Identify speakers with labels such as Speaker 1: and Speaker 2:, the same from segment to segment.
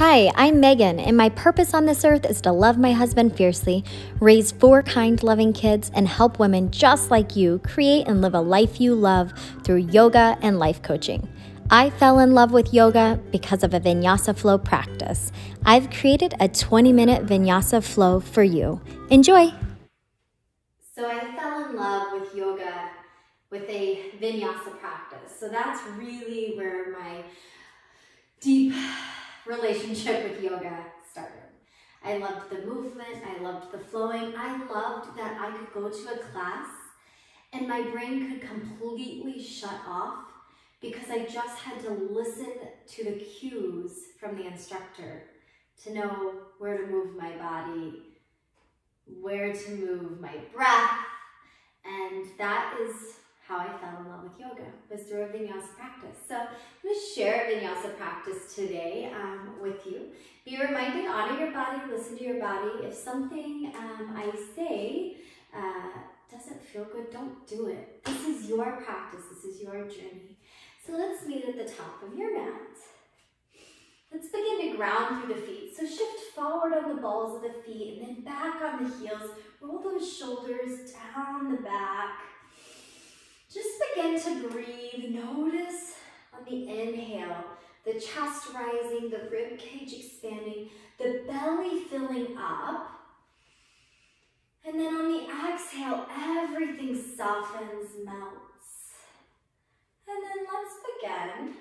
Speaker 1: Hi, I'm Megan, and my purpose on this earth is to love my husband fiercely, raise four kind, loving kids, and help women just like you create and live a life you love through yoga and life coaching. I fell in love with yoga because of a vinyasa flow practice. I've created a 20 minute vinyasa flow for you. Enjoy! So, I fell in love with yoga with a vinyasa practice. So, that's really where my deep relationship with yoga started. I loved the movement, I loved the flowing, I loved that I could go to a class and my brain could completely shut off because I just had to listen to the cues from the instructor to know where to move my body, where to move my breath, and that is how I fell in love with yoga was through a vinyasa practice. So I'm going to share a vinyasa practice today um, with you. Be reminded, honor your body, listen to your body. If something um, I say uh, doesn't feel good, don't do it. This is your practice. This is your journey. So let's meet at the top of your mat. Let's begin to ground through the feet. So shift forward on the balls of the feet and then back on the heels. Roll those shoulders down the back. Begin to breathe. Notice on the inhale, the chest rising, the rib cage expanding, the belly filling up. And then on the exhale, everything softens, melts. And then let's begin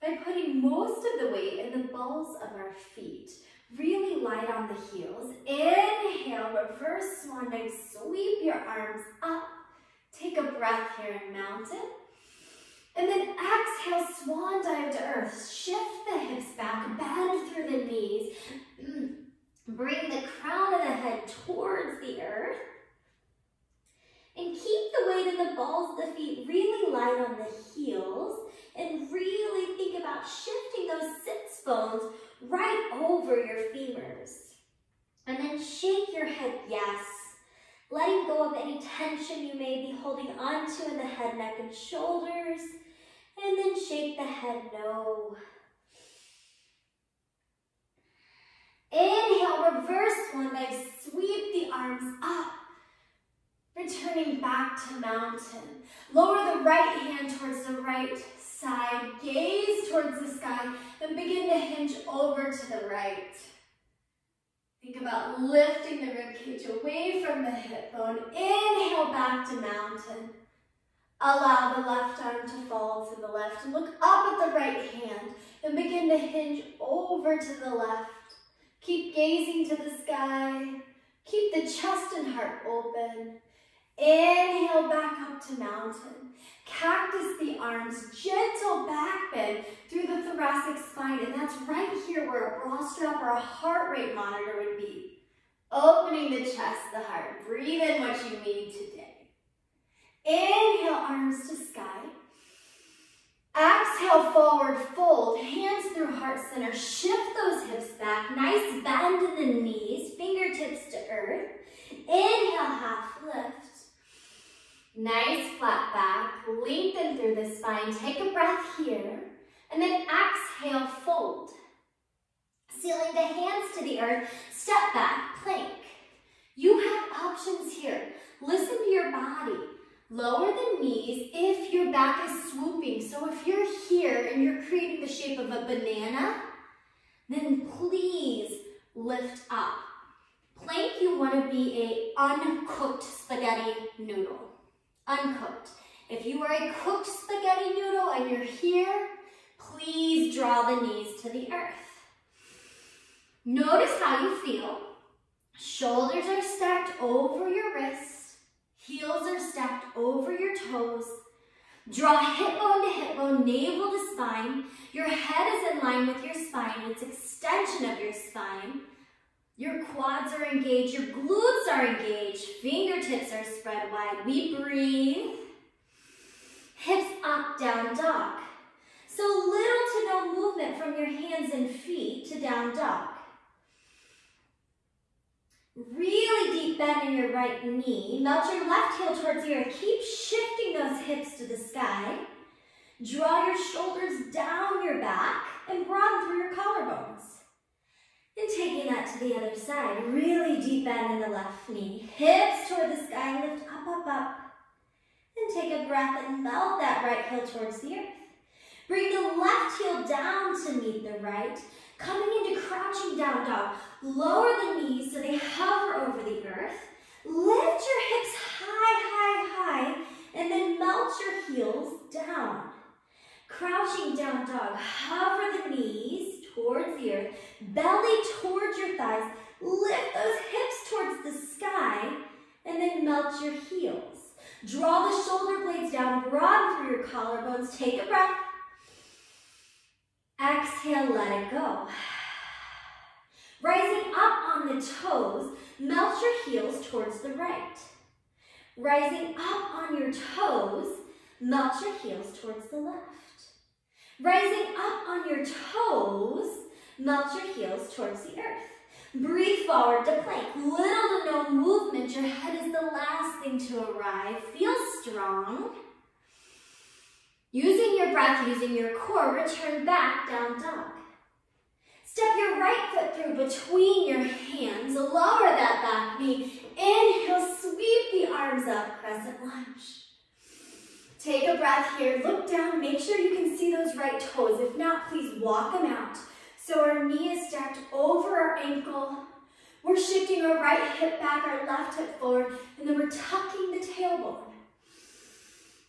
Speaker 1: by putting most of the weight in the balls of our feet. Really light on the heels. Inhale, reverse swan dive, sweep your arms up Take a breath here in mountain. And then exhale, swan dive to earth. Shift the hips back, bend through the knees. Mm. Bring the crown of the head towards the earth. And keep the weight of the balls of the feet really light on the heels. And really think about shifting those sits bones right over your femurs. And then shake your head yes letting go of any tension you may be holding onto in the head, neck, and shoulders, and then shake the head no. Inhale, reverse one leg, sweep the arms up, returning back to mountain. Lower the right hand towards the right side, gaze towards the sky, and begin to hinge over to the right. Think about lifting the rib cage away from the hip bone. Inhale back to mountain. Allow the left arm to fall to the left. Look up at the right hand and begin to hinge over to the left. Keep gazing to the sky. Keep the chest and heart open. Inhale back up to mountain. Cactus the arms, gentle back bend through the thoracic spine. And that's right here where a bra strap or a heart rate monitor would be. Opening the chest, the heart. Breathe in what you need today. Inhale, arms to sky. Exhale, forward fold, hands through heart center. Shift those hips back. Nice bend in the knees, fingertips to earth. Inhale, half lift. Nice flat back, lengthen through the spine. Take a breath here, and then exhale, fold. Sealing the hands to the earth, step back, plank. You have options here. Listen to your body. Lower the knees if your back is swooping. So if you're here and you're creating the shape of a banana, then please lift up. Plank, you want to be a uncooked spaghetti noodle uncooked. If you are a cooked spaghetti noodle and you're here, please draw the knees to the earth. Notice how you feel. Shoulders are stacked over your wrists. Heels are stacked over your toes. Draw hip bone to hip bone, navel to spine. Your head is in line with your spine. It's extension of your spine. Your quads are engaged, your glutes are engaged, fingertips are spread wide. We breathe. Hips up, down dog. So little to no movement from your hands and feet to down dog. Really deep bend in your right knee. Melt your left heel towards the earth. Keep shifting those hips to the sky. Draw your shoulders down your back and broaden through your collarbones. To the other side. Really deep bend in the left knee. Hips toward the sky, lift up, up, up. And take a breath and melt that right heel towards the earth. Bring the left heel down to meet the right. Coming into crouching down dog. Lower the knees so they hover over the earth. Lift your hips high, high, high, and then melt your heels down. Crouching down dog, hover the knees towards the earth, belly towards your thighs, lift those hips towards the sky, and then melt your heels. Draw the shoulder blades down, broaden through your collarbones, take a breath. Exhale, let it go. Rising up on the toes, melt your heels towards the right. Rising up on your toes, melt your heels towards the left. Rising up on your toes, melt your heels towards the earth. Breathe forward to plank. Little to no movement. Your head is the last thing to arrive. Feel strong. Using your breath, using your core, return back down dog. Step your right foot through between your hands. Lower that back knee. Inhale, sweep the arms up, crescent lunge. Take a breath here, look down, make sure you can see those right toes. If not, please walk them out. So our knee is stacked over our ankle. We're shifting our right hip back, our left hip forward, and then we're tucking the tailbone.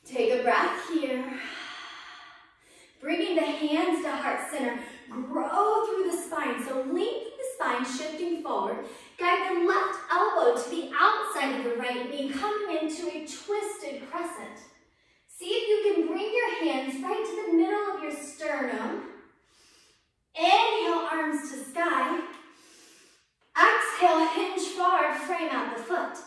Speaker 1: Take a breath here. Bringing the hands to heart center. Grow through the spine. So lengthen the spine, shifting forward. Guide the left elbow to the outside of the right knee, coming into a twisted crescent. See if you can bring your hands right to the middle of your sternum. Sky. Exhale, hinge forward, frame out the foot.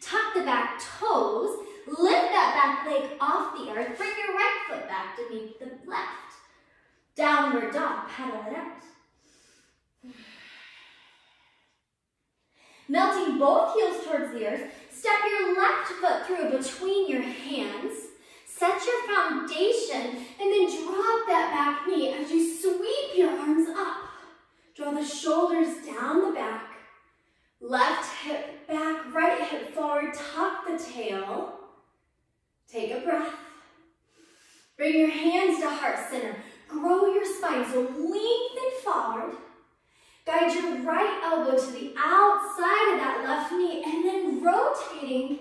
Speaker 1: Tuck the back toes. Lift that back leg off the earth. Bring your right foot back to meet the left. Downward dog, pedal it out. Melting both heels towards the earth, step your left foot through between your hands. Set your foundation and then drop that back knee as you sweep your arms up. Draw the shoulders down the back. Left hip back, right hip forward, tuck the tail. Take a breath. Bring your hands to heart center. Grow your spine, so lengthen forward. Guide your right elbow to the outside of that left knee and then rotating,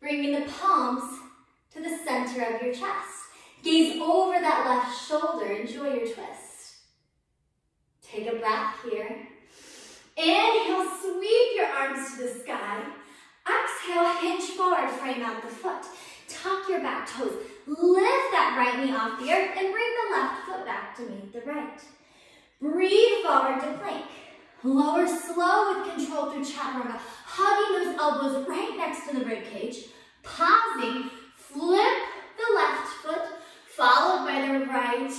Speaker 1: bringing the palms to the center of your chest. Gaze over that left shoulder. Enjoy your twist. Take a breath here. Inhale, sweep your arms to the sky. Exhale, hinge forward, frame out the foot. Tuck your back toes. Lift that right knee off the earth and bring the left foot back to meet the right. Breathe forward to plank. Lower slow with control through chaturanga, hugging those elbows right next to the rib cage. Pausing Flip the left foot, followed by the right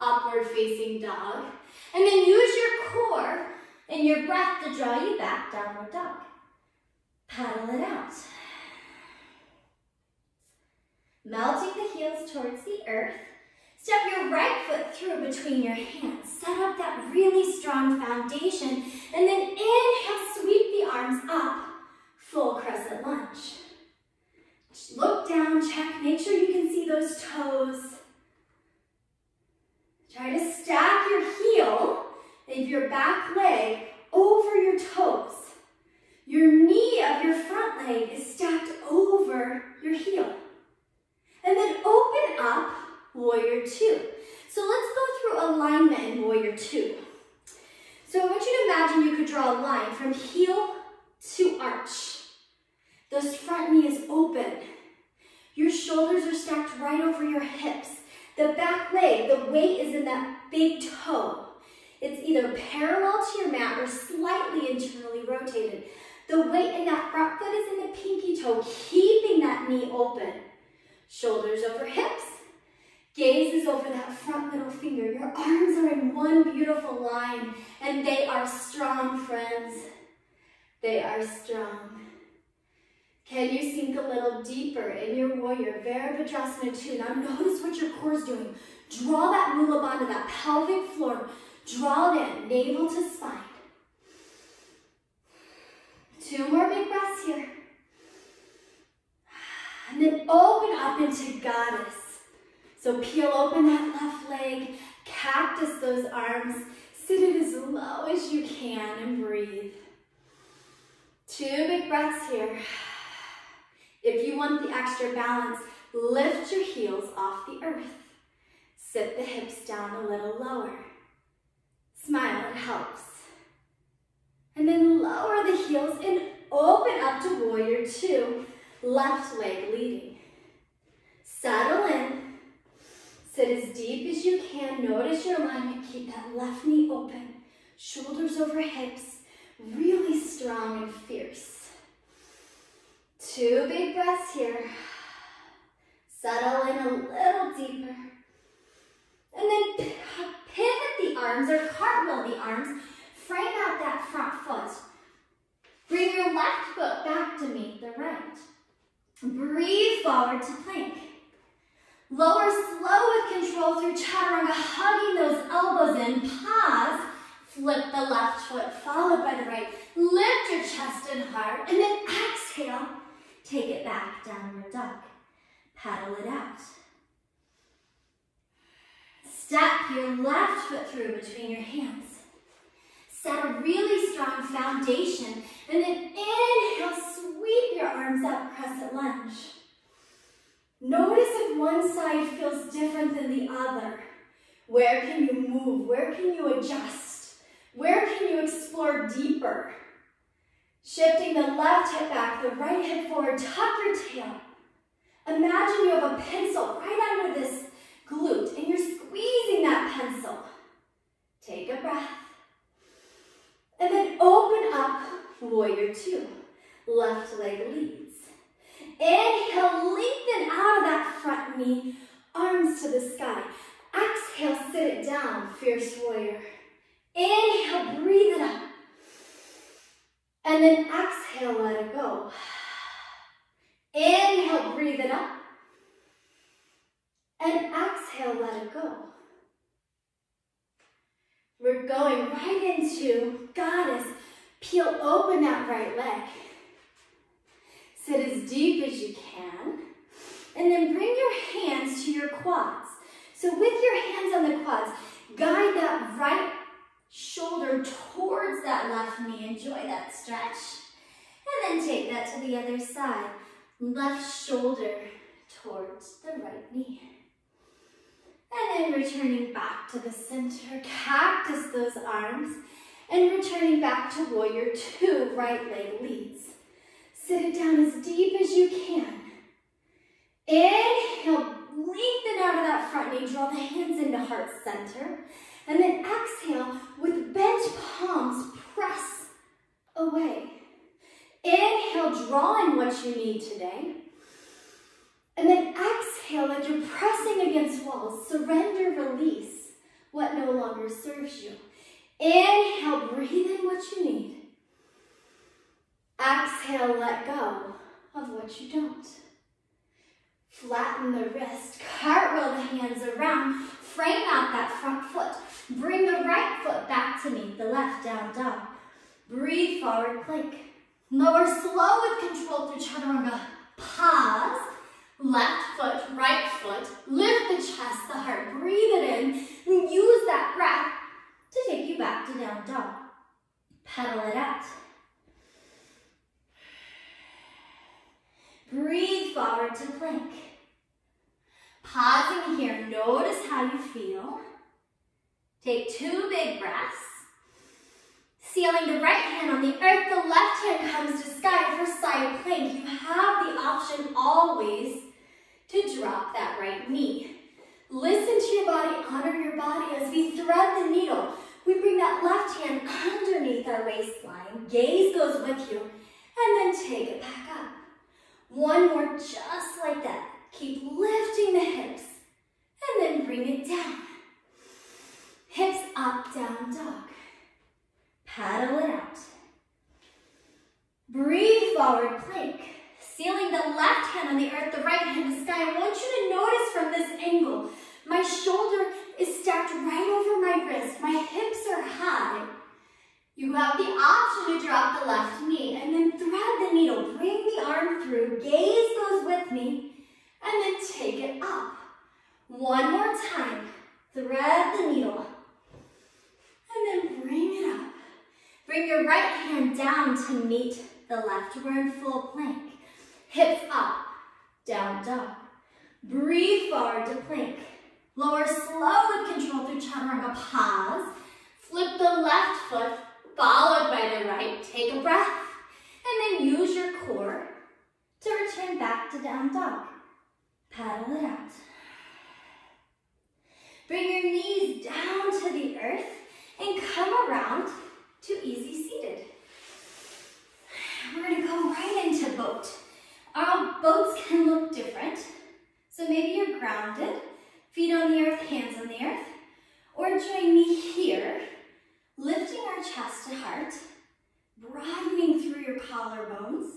Speaker 1: upward facing dog. And then use your core and your breath to draw you back, downward dog. Paddle it out. Melting the heels towards the earth. Step your right foot through between your hands. Set up that really strong foundation. And then inhale, sweep the arms up. Full crescent lunge. Look down, check, make sure you can see those toes. Try to stack of your back leg over your toes. Your knee of your front leg is stacked over your heel. And then open up warrior two. So let's go through alignment in warrior two. So I want you to imagine you could draw a line from heel to arch. This front knee is open. Your shoulders are stacked right over your hips. The back leg, the weight is in that big toe. It's either parallel to your mat or slightly internally rotated. The weight in that front foot is in the pinky toe, keeping that knee open. Shoulders over hips. Gaze is over that front middle finger. Your arms are in one beautiful line, and they are strong, friends. They are strong. Can you sink a little deeper in your warrior Virabhadrasana 2? Now notice what your core is doing. Draw that mula bandha, that pelvic floor. Draw in, navel to spine.
Speaker 2: Two more big breaths here. And then open up into goddess. So peel open that left leg, cactus those arms, sit it as low as you can and breathe. Two big breaths here. If you want the extra balance, lift your heels off the earth. Sit the hips down a little lower. Smile, it helps. And then lower the heels and open up to warrior two, left leg leading. Settle in. Sit as deep as you can. Notice your alignment. Keep that left knee open. Shoulders over hips. Really strong and fierce. Two big breaths here. Settle in a little deeper. And then pivot the arms or cartwheel the arms. Frame out that front foot. Bring your left foot back to meet the right. Breathe forward to plank. Lower slow with control through chaturanga, hugging those elbows in. Pause. Flip the left foot, followed by the right. Lift your chest and heart, and then exhale. Take it back, downward dog. Paddle it out. Step your left foot through between your hands. Set a really strong foundation, and then inhale, sweep your arms up, crescent lunge. Notice if one side feels different than the other. Where can you move? Where can you adjust? Where can you explore deeper? Shifting the left hip back, the right hip forward, tuck your tail. Imagine you have a pencil right under this glute and you're squeezing that pencil. Take a breath. And then open up, warrior two. Left leg leads. Inhale, lengthen out of that front knee, arms to the sky. Exhale, sit it down, fierce warrior. Inhale, breathe it up. And then exhale, let it go. Inhale, breathe it up. Exhale, let it go. We're going right into goddess. Peel open that right leg. Sit as deep as you can. And then bring your hands to your quads. So with your hands on the quads, guide that right shoulder towards that left knee. Enjoy that stretch. And then take that to the other side. Left shoulder towards the right knee. And then returning back to the center, cactus those arms. And returning back to warrior two, right leg leads. Sit it down as deep as you can. Inhale, lengthen out of that front knee, draw the hands into heart center. And then exhale, with bent palms, press away. Inhale, draw in what you need today. And then exhale like you're pressing against walls. Surrender, release what no longer serves you. Inhale, breathe in what you need. Exhale, let go of what you don't. Flatten the wrist, cartwheel the hands around, frame out that front foot. Bring the right foot back to meet the left, down dog. Breathe forward, plank. Lower slow with control through chaturanga. Pause. Left foot, right foot. Lift the chest, the heart. Breathe it in. Use that breath to take you back to down dog. Pedal it out. Breathe forward to plank. Pausing here, notice how you feel. Take two big breaths. Sealing the right hand on the earth, the left hand comes to sky for side plank. You have the option always to drop that right knee. Listen to your body, honor your body as we thread the needle. We bring that left hand underneath our waistline. Gaze goes with you. And then take it back up. One more just like that. Keep lifting the hips. And then bring it down. Hips up, down dog. Paddle it out. Breathe forward, plank. Sealing the left hand on the earth, the right hand the sky. I want you to notice from this angle, my shoulder is stacked right over my wrist. My hips are high. You have the option to drop the left knee and then thread the needle. Bring the arm through, gaze goes with me, and then take it up. One more time, thread the needle, and then bring it up. Bring your right hand down to meet the left. We're in full plank. Hips up, down dog. Breathe forward to plank. Lower slow with control through chaturanga. Pause. Flip the left foot, followed by the right. Take a breath, and then use your core to return back to down dog. Paddle it out. Bring your knees down to the earth and come around to easy seated. We're gonna go right into boat. Our boats can look different. So maybe you're grounded, feet on the earth, hands on the earth. Or join me here, lifting our chest to heart, broadening through your collarbones.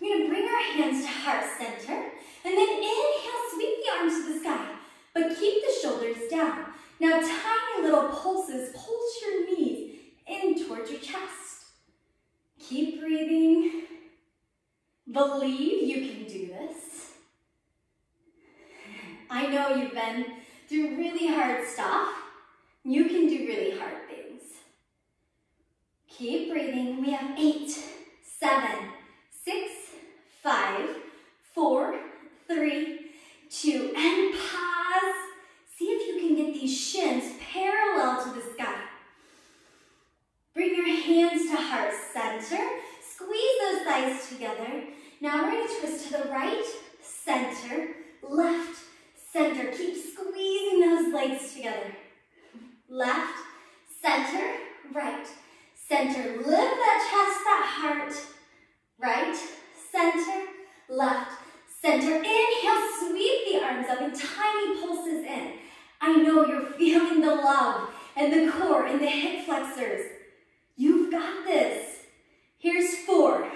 Speaker 2: We're gonna bring our hands to heart center, and then inhale, sweep the arms to the sky, but keep the shoulders down. Now tiny little pulses, pulse your knees in towards your chest. Keep breathing. Believe you can do this. I know you've been through really hard stuff. You can do really hard things. Keep breathing. We have eight, seven, six, five, four, three, two, and pause. See if you can get these shins parallel to the sky. Bring your hands to heart center. Squeeze those thighs together. Now we're going to twist to the right, center, left, center. Keep squeezing those legs together. Left, center, right, center. Lift that chest, that heart. Right, center, left, center. Inhale, sweep the arms up and tiny pulses in. I know you're feeling the love and the core and the hip flexors. You've got this. Here's four.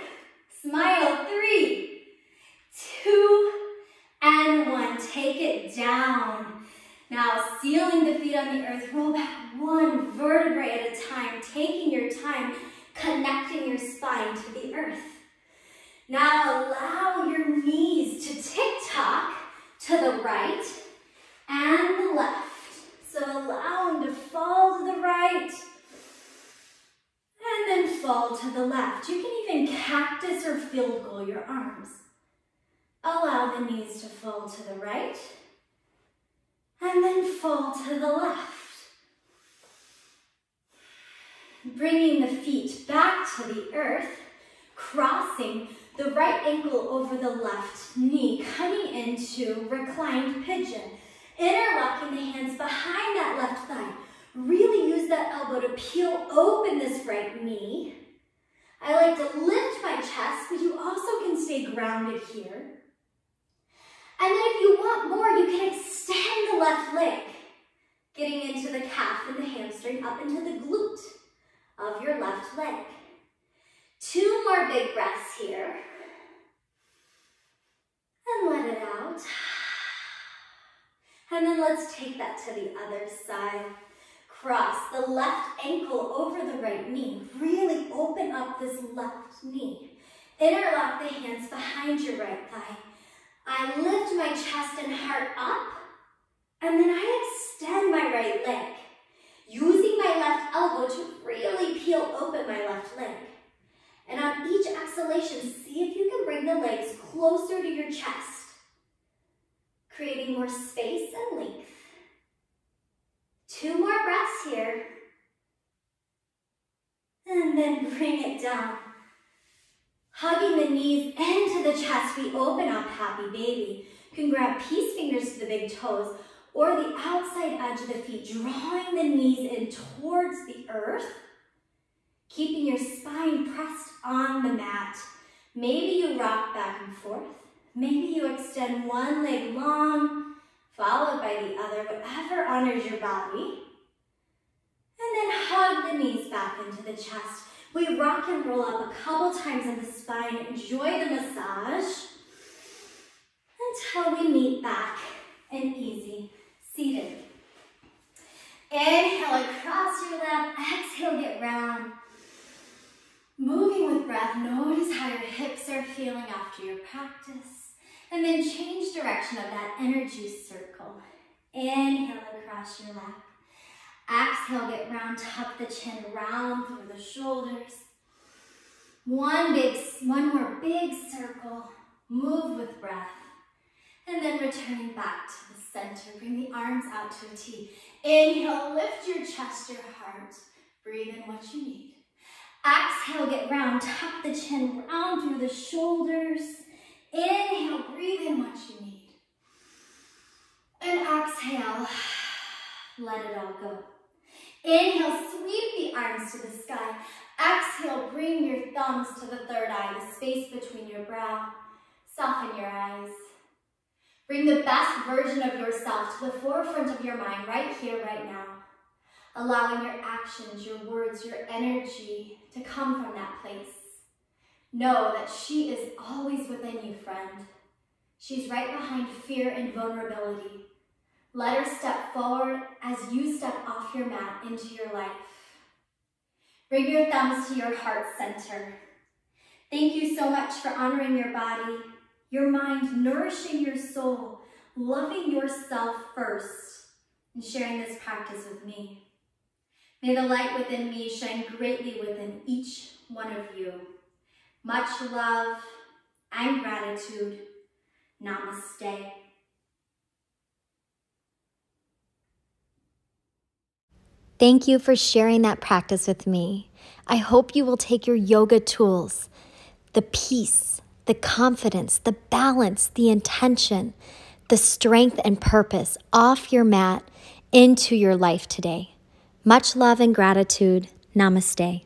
Speaker 2: Smile, three, two, and one. Take it down. Now, sealing the feet on the earth, roll back one vertebrae at a time, taking your time, connecting your spine to the earth. Now, allow your knees to tick-tock to the right and the left. So allow them to fall to the right and then fall to the left. You can even cactus or field goal your arms. Allow the knees to fall to the right and then fall to the left. Bringing the feet back to the earth, crossing the right ankle over the left knee, coming into reclined pigeon. Interlocking the hands behind that left thigh. Really use that elbow to peel open this right knee. I like to lift my chest, but you also can stay grounded here. And then if you want more, you can extend the left leg, getting into the calf and the hamstring, up into the glute of your left leg. Two more big breaths here. And let it out. And then let's take that to the other side. Cross the left ankle over the right knee. Really open up this left knee. Interlock the hands behind your right thigh. I lift my chest and heart up, and then I extend my right leg, using my left elbow to really peel open my left leg. And on each exhalation, see if you can bring the legs closer to your chest, creating more space and length. Two more breaths here. And then bring it down. Hugging the knees into the chest, we open up happy baby. You can grab peace fingers to the big toes or the outside edge of the feet, drawing the knees in towards the earth, keeping your spine pressed on the mat. Maybe you rock back and forth. Maybe you extend one leg long, followed by the other, whatever honors your body. And then hug the knees back into the chest. We rock and roll up a couple times on the spine. Enjoy the massage until we meet back and easy, seated. Inhale across your lap, exhale, get round. Moving with breath, notice how your hips are feeling after your practice. And then change direction of that energy circle. Inhale across your lap. Exhale, get round, tuck the chin, round through the shoulders. One big, one more big circle. Move with breath. And then returning back to the center. Bring the arms out to a T. Inhale, lift your chest, your heart. Breathe in what you need. Exhale, get round, tuck the chin, round through the shoulders. Inhale, breathe in what you need. And exhale, let it all go. Inhale, sweep the arms to the sky. Exhale, bring your thumbs to the third eye, the space between your brow. Soften your eyes. Bring the best version of yourself to the forefront of your mind right here, right now. Allowing your actions, your words, your energy to come from that place. Know that she is always within you, friend. She's right behind fear and vulnerability. Let her step forward as you step off your mat into your life. Bring your thumbs to your heart center. Thank you so much for honoring your body, your mind, nourishing your soul, loving yourself first, and sharing this practice with me. May the light within me shine greatly within each one of you. Much love and gratitude. Namaste.
Speaker 1: Thank you for sharing that practice with me. I hope you will take your yoga tools, the peace, the confidence, the balance, the intention, the strength and purpose off your mat into your life today. Much love and gratitude. Namaste.